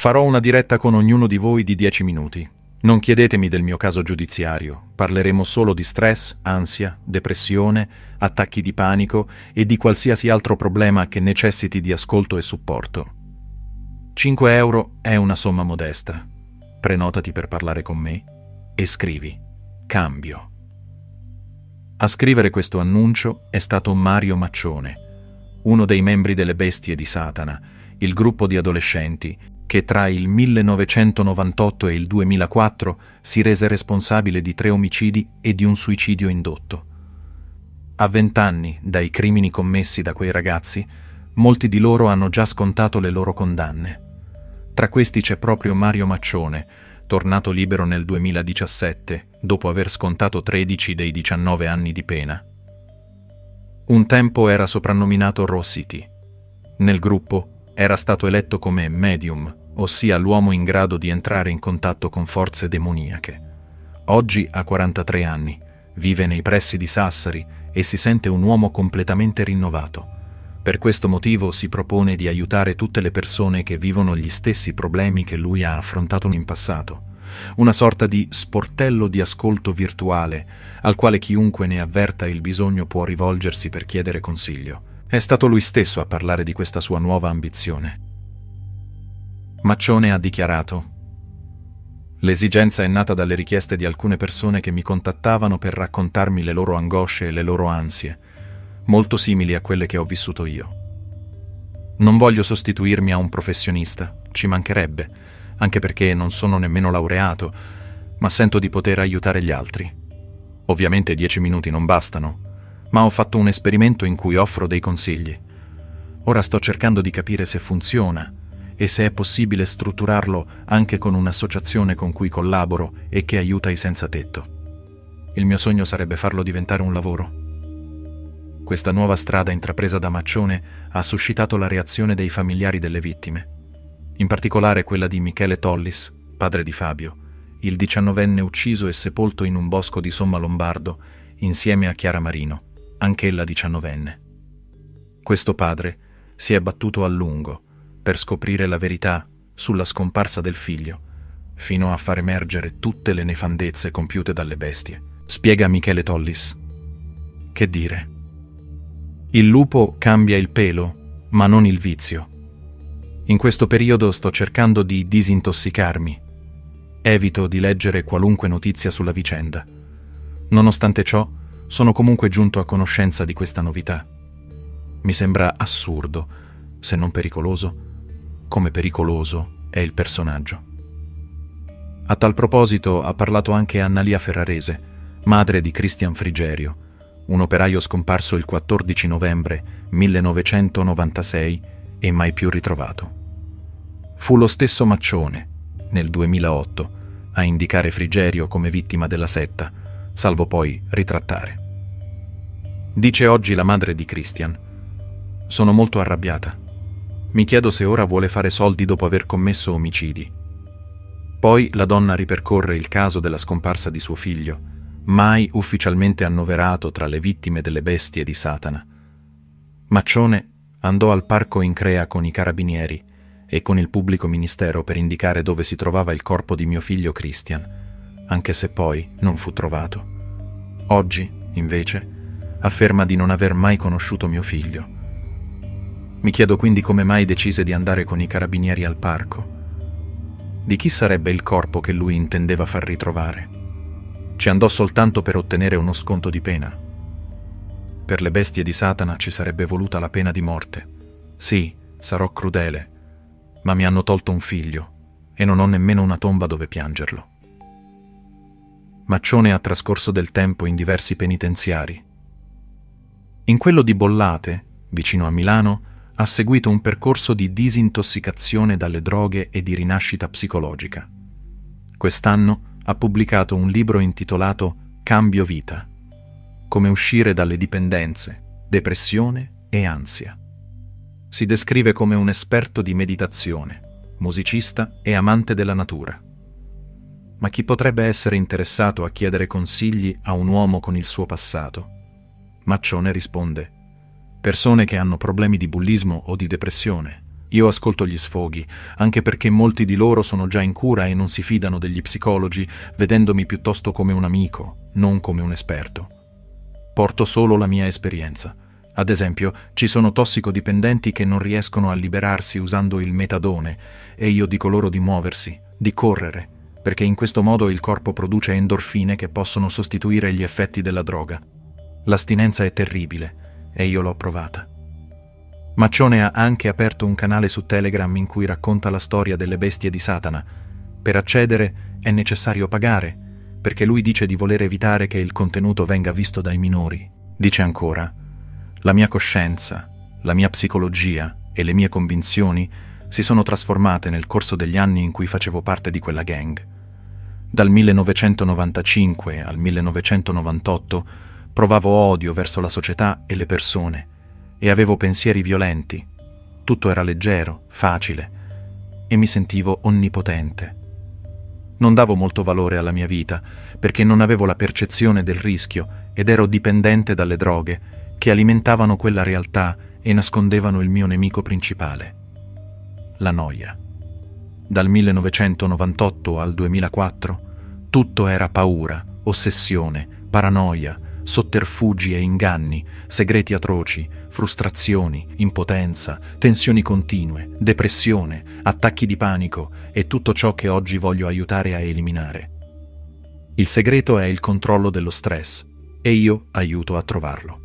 Farò una diretta con ognuno di voi di 10 minuti. Non chiedetemi del mio caso giudiziario, parleremo solo di stress, ansia, depressione, attacchi di panico e di qualsiasi altro problema che necessiti di ascolto e supporto. 5 euro è una somma modesta. Prenotati per parlare con me e scrivi Cambio. A scrivere questo annuncio è stato Mario Maccione, uno dei membri delle Bestie di Satana, il gruppo di adolescenti che tra il 1998 e il 2004 si rese responsabile di tre omicidi e di un suicidio indotto. A vent'anni dai crimini commessi da quei ragazzi, molti di loro hanno già scontato le loro condanne. Tra questi c'è proprio Mario Maccione, tornato libero nel 2017, dopo aver scontato 13 dei 19 anni di pena. Un tempo era soprannominato Rossity. Nel gruppo era stato eletto come medium, ossia l'uomo in grado di entrare in contatto con forze demoniache. Oggi ha 43 anni, vive nei pressi di Sassari e si sente un uomo completamente rinnovato. Per questo motivo si propone di aiutare tutte le persone che vivono gli stessi problemi che lui ha affrontato in passato. Una sorta di sportello di ascolto virtuale al quale chiunque ne avverta il bisogno può rivolgersi per chiedere consiglio. È stato lui stesso a parlare di questa sua nuova ambizione. Maccione ha dichiarato L'esigenza è nata dalle richieste di alcune persone che mi contattavano per raccontarmi le loro angosce e le loro ansie, molto simili a quelle che ho vissuto io. Non voglio sostituirmi a un professionista, ci mancherebbe, anche perché non sono nemmeno laureato, ma sento di poter aiutare gli altri. Ovviamente dieci minuti non bastano, ma ho fatto un esperimento in cui offro dei consigli. Ora sto cercando di capire se funziona e se è possibile strutturarlo anche con un'associazione con cui collaboro e che aiuta i senza tetto. Il mio sogno sarebbe farlo diventare un lavoro. Questa nuova strada intrapresa da Maccione ha suscitato la reazione dei familiari delle vittime, in particolare quella di Michele Tollis, padre di Fabio, il diciannovenne ucciso e sepolto in un bosco di Somma Lombardo insieme a Chiara Marino, anch'ella diciannovenne. Questo padre si è battuto a lungo per scoprire la verità sulla scomparsa del figlio, fino a far emergere tutte le nefandezze compiute dalle bestie. Spiega Michele Tollis. Che dire? Il lupo cambia il pelo, ma non il vizio. In questo periodo sto cercando di disintossicarmi. Evito di leggere qualunque notizia sulla vicenda. Nonostante ciò, sono comunque giunto a conoscenza di questa novità. Mi sembra assurdo, se non pericoloso, come pericoloso è il personaggio. A tal proposito ha parlato anche Annalia Ferrarese, madre di Christian Frigerio, un operaio scomparso il 14 novembre 1996 e mai più ritrovato. Fu lo stesso Maccione, nel 2008, a indicare Frigerio come vittima della setta, salvo poi ritrattare. Dice oggi la madre di Christian, sono molto arrabbiata. Mi chiedo se ora vuole fare soldi dopo aver commesso omicidi. Poi la donna ripercorre il caso della scomparsa di suo figlio, mai ufficialmente annoverato tra le vittime delle bestie di Satana. Maccione andò al parco in Crea con i carabinieri e con il pubblico ministero per indicare dove si trovava il corpo di mio figlio Christian, anche se poi non fu trovato. Oggi, invece, afferma di non aver mai conosciuto mio figlio mi chiedo quindi come mai decise di andare con i carabinieri al parco. Di chi sarebbe il corpo che lui intendeva far ritrovare? Ci andò soltanto per ottenere uno sconto di pena. Per le bestie di Satana ci sarebbe voluta la pena di morte. Sì, sarò crudele, ma mi hanno tolto un figlio e non ho nemmeno una tomba dove piangerlo. Maccione ha trascorso del tempo in diversi penitenziari. In quello di Bollate, vicino a Milano, ha seguito un percorso di disintossicazione dalle droghe e di rinascita psicologica. Quest'anno ha pubblicato un libro intitolato Cambio vita, come uscire dalle dipendenze, depressione e ansia. Si descrive come un esperto di meditazione, musicista e amante della natura. Ma chi potrebbe essere interessato a chiedere consigli a un uomo con il suo passato? Maccione risponde persone che hanno problemi di bullismo o di depressione, Io ascolto gli sfoghi, anche perché molti di loro sono già in cura e non si fidano degli psicologi, vedendomi piuttosto come un amico, non come un esperto. Porto solo la mia esperienza. Ad esempio, ci sono tossicodipendenti che non riescono a liberarsi usando il metadone e io dico loro di muoversi, di correre, perché in questo modo il corpo produce endorfine che possono sostituire gli effetti della droga. L'astinenza è terribile e io l'ho provata. Maccione ha anche aperto un canale su Telegram in cui racconta la storia delle bestie di Satana. Per accedere è necessario pagare, perché lui dice di voler evitare che il contenuto venga visto dai minori. Dice ancora, la mia coscienza, la mia psicologia e le mie convinzioni si sono trasformate nel corso degli anni in cui facevo parte di quella gang. Dal 1995 al 1998 provavo odio verso la società e le persone e avevo pensieri violenti. Tutto era leggero, facile e mi sentivo onnipotente. Non davo molto valore alla mia vita perché non avevo la percezione del rischio ed ero dipendente dalle droghe che alimentavano quella realtà e nascondevano il mio nemico principale, la noia. Dal 1998 al 2004 tutto era paura, ossessione, paranoia, sotterfugi e inganni, segreti atroci, frustrazioni, impotenza, tensioni continue, depressione, attacchi di panico e tutto ciò che oggi voglio aiutare a eliminare. Il segreto è il controllo dello stress e io aiuto a trovarlo.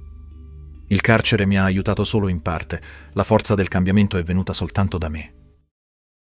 Il carcere mi ha aiutato solo in parte, la forza del cambiamento è venuta soltanto da me.